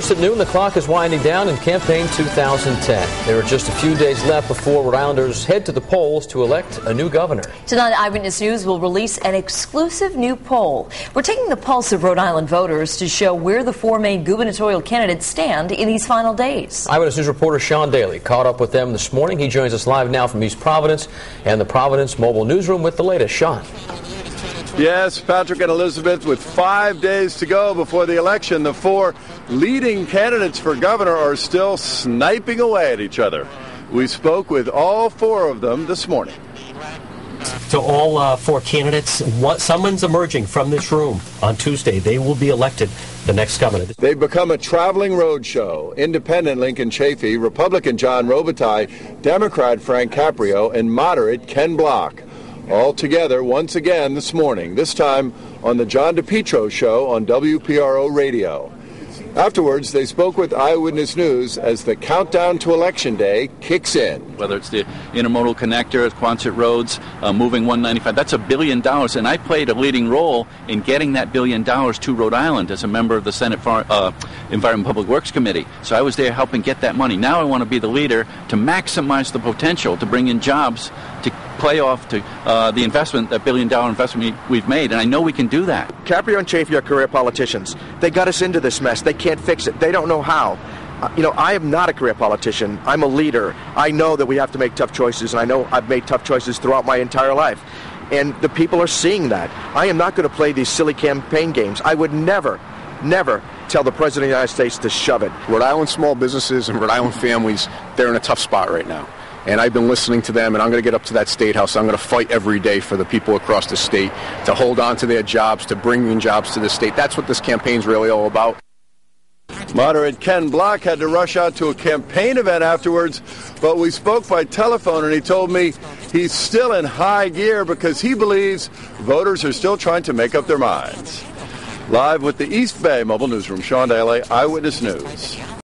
First at noon, the clock is winding down in campaign 2010. There are just a few days left before Rhode Islanders head to the polls to elect a new governor. Tonight, Eyewitness News will release an exclusive new poll. We're taking the pulse of Rhode Island voters to show where the four main gubernatorial candidates stand in these final days. Eyewitness News reporter Sean Daly caught up with them this morning. He joins us live now from East Providence and the Providence Mobile Newsroom with the latest. Sean. Yes, Patrick and Elizabeth, with five days to go before the election, the four leading candidates for governor are still sniping away at each other. We spoke with all four of them this morning. To all uh, four candidates, what, someone's emerging from this room on Tuesday. They will be elected the next governor. They've become a traveling roadshow. Independent Lincoln Chafee, Republican John Robitaille, Democrat Frank Caprio, and moderate Ken Block all together once again this morning, this time on the John DePetro Show on WPRO Radio. Afterwards, they spoke with Eyewitness News as the countdown to Election Day kicks in. Whether it's the intermodal connector, Quonset roads, uh, moving 195, that's a billion dollars. And I played a leading role in getting that billion dollars to Rhode Island as a member of the Senate Far- uh, Environment Public Works Committee. So I was there helping get that money. Now I want to be the leader to maximize the potential to bring in jobs to play off to uh, the investment, that billion dollar investment we've made, and I know we can do that. Caprio and Chafee are career politicians. They got us into this mess. They can't fix it. They don't know how. Uh, you know, I am not a career politician. I'm a leader. I know that we have to make tough choices, and I know I've made tough choices throughout my entire life. And the people are seeing that. I am not going to play these silly campaign games. I would never, never tell the President of the United States to shove it. Rhode Island small businesses and Rhode Island families, they're in a tough spot right now and I've been listening to them, and I'm going to get up to that state house. I'm going to fight every day for the people across the state to hold on to their jobs, to bring in jobs to the state. That's what this campaign's really all about. Moderate Ken Block had to rush out to a campaign event afterwards, but we spoke by telephone and he told me he's still in high gear because he believes voters are still trying to make up their minds. Live with the East Bay Mobile Newsroom, Sean Daly, Eyewitness News.